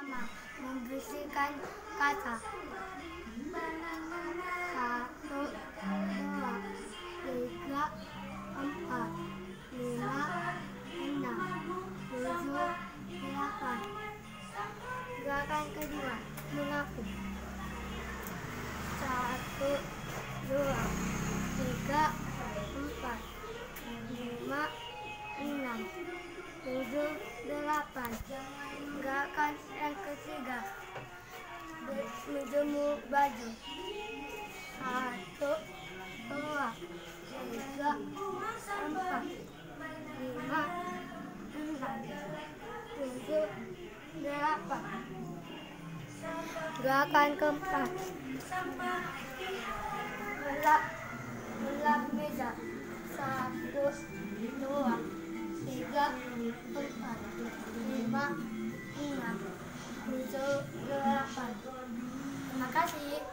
Pertama, membersihkan kaca. Satu, dua, tiga, empat, lima, enam, tujuh, delapan. Gerakan kedua, mengaku. Satu, dua, tiga, empat, lima, enam, tujuh, delapan. Menjemur baju. Satu, dua, tiga, empat, lima, enam, tujuh, delapan. Gerakan keempat, melap, melap meja. Satu, dua, tiga, empat, lima, enam, tujuh, delapan. Terima kasih.